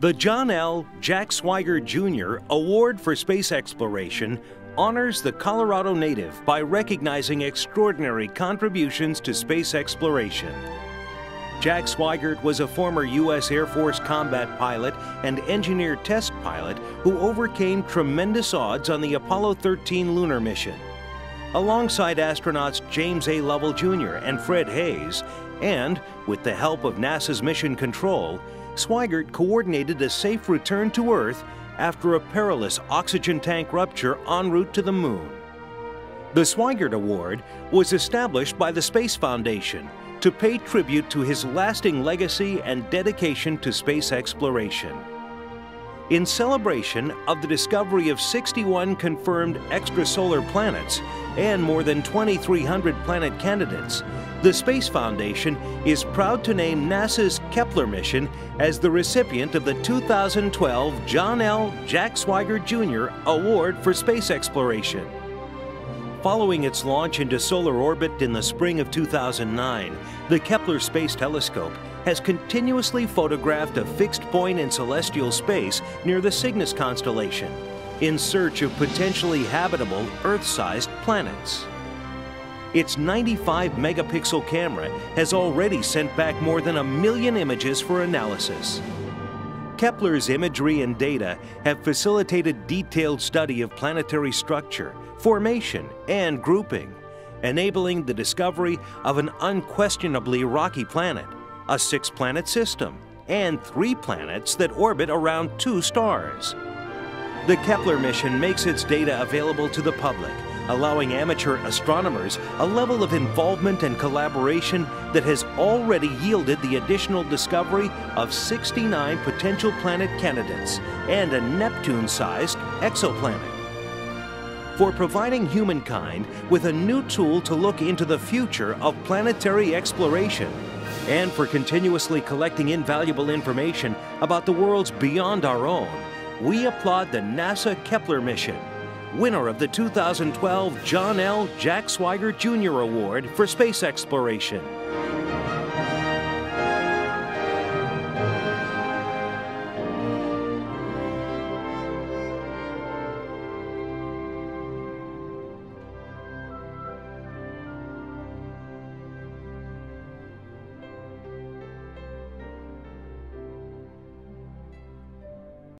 The John L. Jack Swigert Jr. Award for Space Exploration honors the Colorado native by recognizing extraordinary contributions to space exploration. Jack Swigert was a former U.S. Air Force combat pilot and engineer test pilot who overcame tremendous odds on the Apollo 13 lunar mission. Alongside astronauts James A. Lovell Jr. and Fred Haise, and with the help of NASA's Mission Control, Swigert coordinated a safe return to Earth after a perilous oxygen tank rupture en route to the Moon. The Swigert Award was established by the Space Foundation to pay tribute to his lasting legacy and dedication to space exploration. In celebration of the discovery of 61 confirmed extrasolar planets and more than 2,300 planet candidates, the Space Foundation is proud to name NASA's Kepler mission as the recipient of the 2012 John L. Jack Swigert Jr. Award for Space Exploration. Following its launch into solar orbit in the spring of 2009, the Kepler Space Telescope has continuously photographed a fixed point in celestial space near the Cygnus constellation in search of potentially habitable Earth sized planets. Its 95 megapixel camera has already sent back more than a million images for analysis. Kepler's imagery and data have facilitated detailed study of planetary structure, formation, and grouping, enabling the discovery of an unquestionably rocky planet, a six planet system, and three planets that orbit around two stars. The Kepler mission makes its data available to the public allowing amateur astronomers a level of involvement and collaboration that has already yielded the additional discovery of 69 potential planet candidates and a Neptune sized exoplanet. For providing humankind with a new tool to look into the future of planetary exploration, and for continuously collecting invaluable information about the worlds beyond our own, we applaud the NASA Kepler mission winner of the 2012 John L. Jack Swigert Jr. Award for Space Exploration.